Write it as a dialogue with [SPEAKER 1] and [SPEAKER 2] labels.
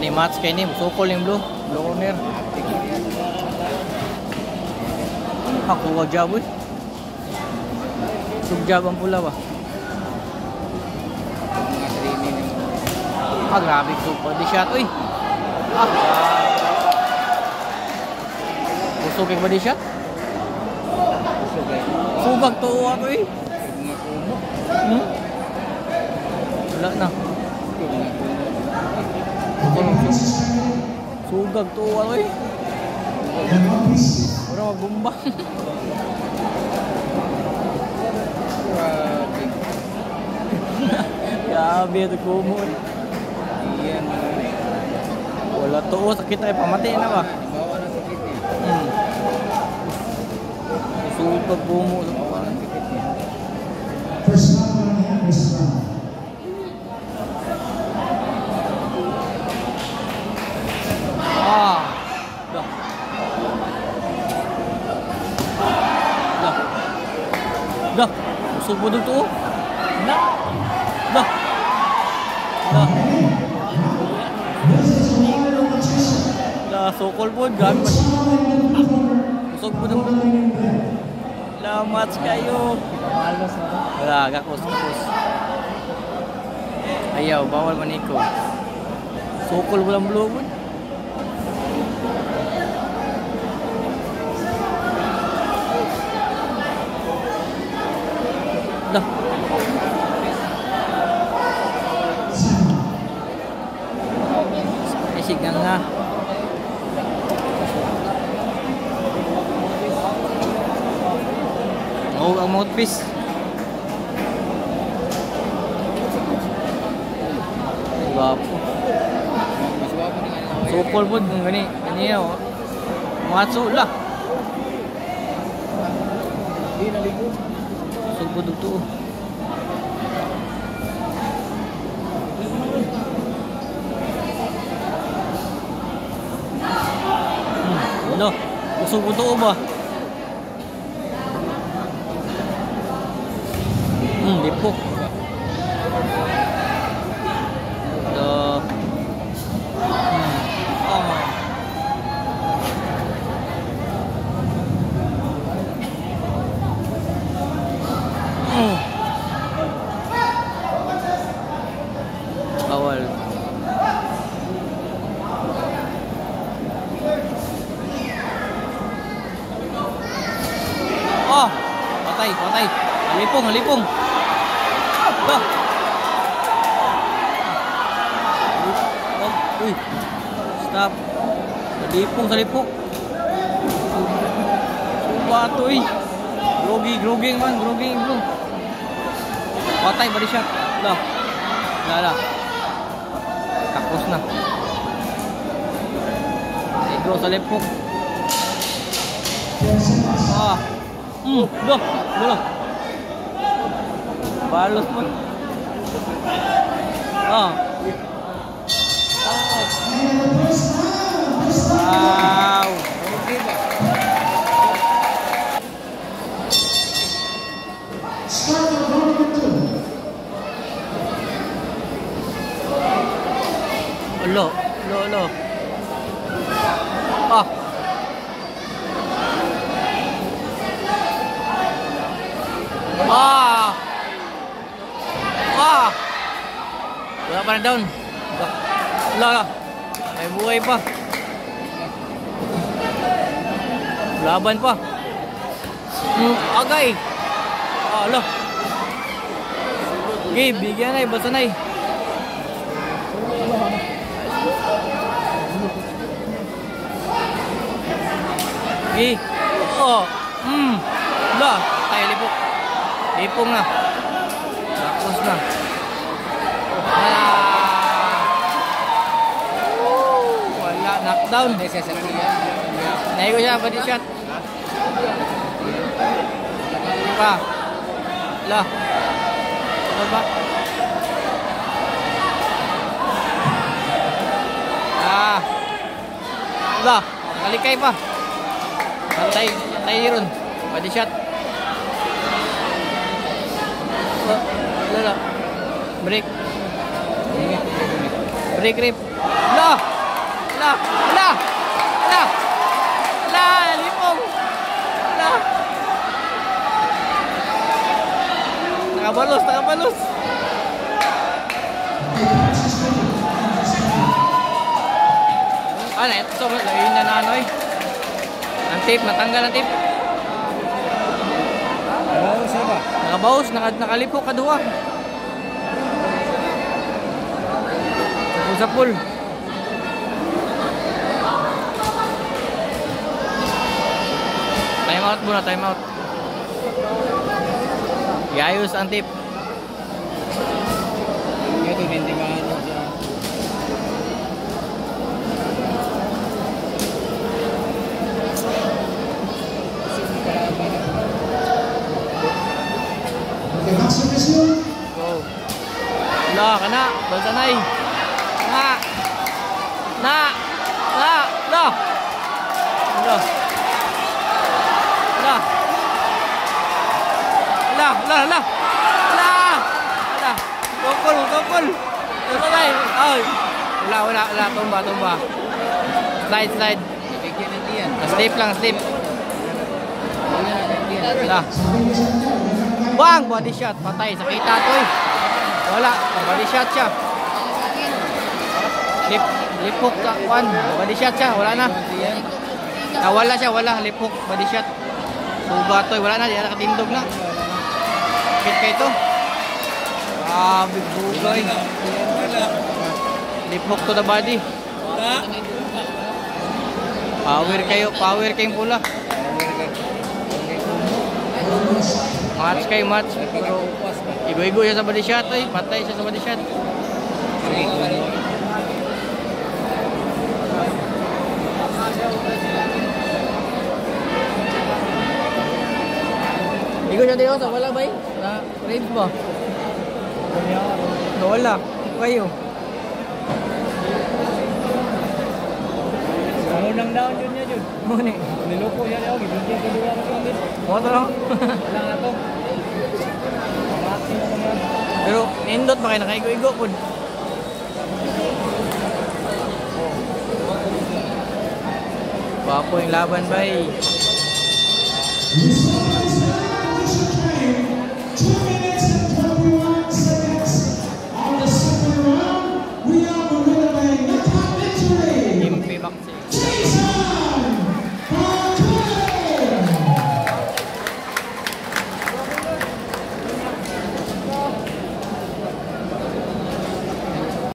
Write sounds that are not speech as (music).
[SPEAKER 1] Ani match kay ni sukol yung blue. Blue corner. Ako wa jab eh. Sugjab ang pula ba?
[SPEAKER 2] Ng
[SPEAKER 1] Ah, grabe pa di shot. Uy. Ah. Gusto kay body shot?
[SPEAKER 2] puso guys.
[SPEAKER 1] Sugag to ato eh. Hmm? Wala na.
[SPEAKER 2] Mga kumo.
[SPEAKER 1] Sugag to ato eh. Wala magbumba. (laughs)
[SPEAKER 2] Grabe.
[SPEAKER 1] Ito kumon.
[SPEAKER 2] Iyan mga
[SPEAKER 1] Wala to. oh, Sakit ay pamatay na ba?
[SPEAKER 2] Bawa na sakit niya.
[SPEAKER 1] Hmm. Sugag kumo.
[SPEAKER 2] Na
[SPEAKER 1] subuh tuh tuh. Nah. Nah. Nah. Lah po grabe busog po ng lamat kayo wala kakos kakos ayaw bawal maniko sokol walang blowon mouthpiece. Gwapo. Sukol po, gani. Gani yan, oh. Mga tsula.
[SPEAKER 2] Hindi naligo.
[SPEAKER 1] Sugod ito. Hmm, Ano? Usog ito ba? Hmm, lipok. Ito. Hmm. Ah. Hmm. Bawal. Oh! Patay, patay. Halipong, halipong. Loh. Oh, wih. Stop. Salipung, salipung. Sumpah tuh, ih. Grogi, groging man, groging bro. Patay, body shot. Loh. Lah, lah. Takos na. Eh, bro. Ah. Hmm, loh, loh. Balos mo. Oh. Ah. Wow. Lo, lo, lo. Ah. Ah. Pa na down. Wala ka. May buhay pa. Laban pa. Hmm, agay. Ah, lo. Okay, bigyan na, basta na eh. Okay. Oh. Hmm. Lah, tayo lipok. Lipong na. Tapos na. Ah. Woo!
[SPEAKER 2] Tiyan.
[SPEAKER 1] Nahi ko siya, body shot. Pa. Lah. Ano ba? Ah. Lah, kalikay pa. Antay, antay ron. Body shot. Lala. Break. Break rip. Lah. Ala! Ala! Ala! Ala! Lipong! Ala! Nakabalos, nakabalos! Na ito, lain na nanoy. Ang tape, natanggal ang tape.
[SPEAKER 2] Oo, siya ba?
[SPEAKER 1] Nakabawas, naka, nakalipo kaduwa. Sa pool. Time out muna, time out. Iayos ang tip.
[SPEAKER 2] Ito, hindi maano siya.
[SPEAKER 1] Go. La, kana, balsanay. Na. Na. Na. La. La. La. La, la, la. La. La. Gokol, gokol. Balsanay. Ay. Wala, wala, wala. Tumba, tumba. Slide, slide. Slip lang, slip.
[SPEAKER 2] Wala.
[SPEAKER 1] Bang! Body shot. Patay. Sakita to eh. Wala. Body shot siya. Lip, lipok ka. Kwan. Body shot siya. Wala na. Ah, wala siya. Wala. Lipok. Body shot. Suga to eh. Wala na. Di na nakatindog na. Kit kayo to. Ah, big bugay. Lipok to the body. Power kayo. Power kayong pula. Match kayo, match.
[SPEAKER 2] Ka.
[SPEAKER 1] Igo-igo siya sa body shot, eh. Patay siya sa body shot. Igo siya dito sa wala ba eh? Na range ba? Wala. Kayo.
[SPEAKER 2] Ang unang down yun niya, Jun.
[SPEAKER 1] Muni.
[SPEAKER 2] Niloko yan ako. Ibigyan ko dua ko.
[SPEAKER 1] Mo to lang.
[SPEAKER 2] Wala na to.
[SPEAKER 1] Pero nindot ba kayo nakaigo-igo po? Papo yung laban ba eh?